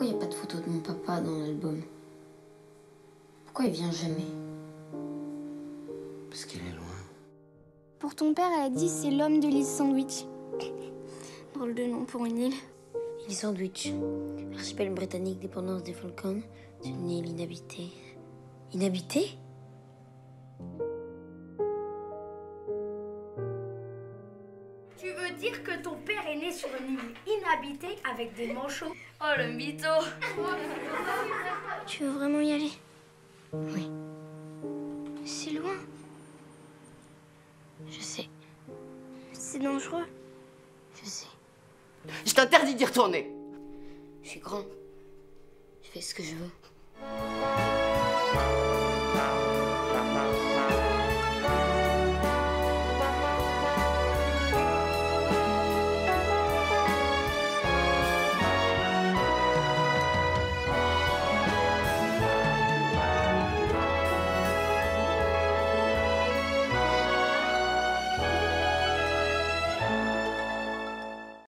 Pourquoi il n'y a pas de photo de mon papa dans l'album? Pourquoi il vient jamais? Parce qu'il est loin. Pour ton père, elle a dit c'est l'homme de l'île Sandwich. Drôle de nom pour une île. Île Sandwich, archipel britannique, dépendance des c'est une île inhabitée. Inhabitée? Tu veux dire que ton père est sur une île inhabitée avec des manchots Oh le mytho Tu veux vraiment y aller? Oui, C'est loin. je sais, C'est dangereux. je sais. Je t'interdis d'y retourner. Je suis grand. Je fais ce que je veux.